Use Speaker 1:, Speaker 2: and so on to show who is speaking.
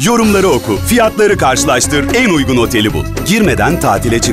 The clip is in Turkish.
Speaker 1: Yorumları oku, fiyatları karşılaştır, en uygun oteli bul. Girmeden tatile çık.